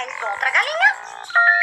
traes otra gallina?